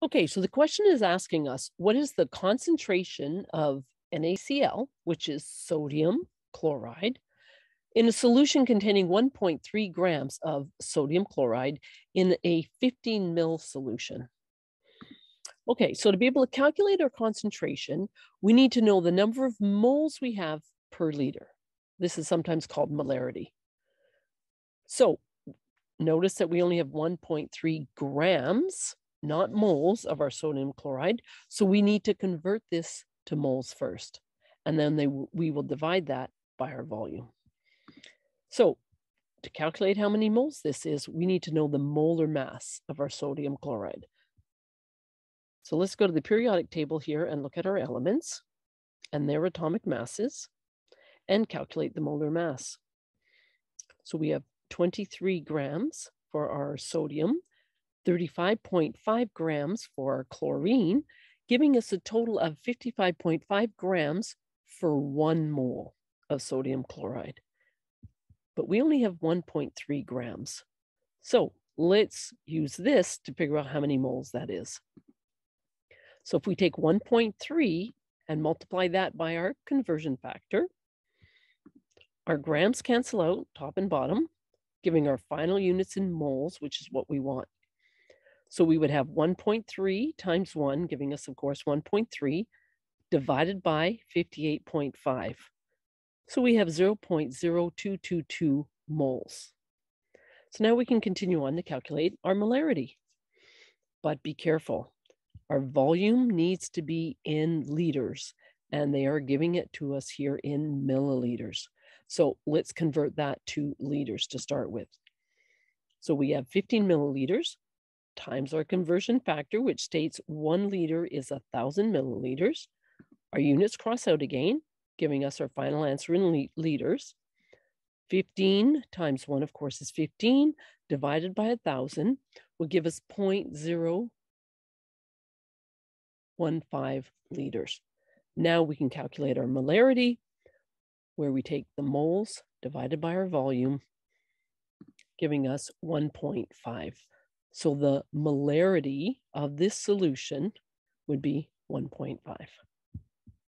Okay, so the question is asking us, what is the concentration of NaCl, which is sodium chloride, in a solution containing 1.3 grams of sodium chloride in a 15 mil solution? Okay, so to be able to calculate our concentration, we need to know the number of moles we have per liter. This is sometimes called molarity. So notice that we only have 1.3 grams, not moles of our sodium chloride. So we need to convert this to moles first. And then they, we will divide that by our volume. So to calculate how many moles this is, we need to know the molar mass of our sodium chloride. So let's go to the periodic table here and look at our elements and their atomic masses and calculate the molar mass. So we have 23 grams for our sodium, 35.5 grams for chlorine, giving us a total of 55.5 grams for one mole of sodium chloride. But we only have 1.3 grams. So let's use this to figure out how many moles that is. So if we take 1.3 and multiply that by our conversion factor, our grams cancel out top and bottom, giving our final units in moles, which is what we want. So we would have 1.3 times 1, giving us, of course, 1.3, divided by 58.5. So we have 0.0222 moles. So now we can continue on to calculate our molarity. But be careful. Our volume needs to be in liters, and they are giving it to us here in milliliters. So let's convert that to liters to start with. So we have 15 milliliters times our conversion factor, which states one liter is a thousand milliliters. Our units cross out again, giving us our final answer in liters. 15 times 1, of course, is 15, divided by a 1,000 will give us 0.0 0.15 liters. Now we can calculate our molarity, where we take the moles divided by our volume, giving us 1.5. So the molarity of this solution would be 1.5.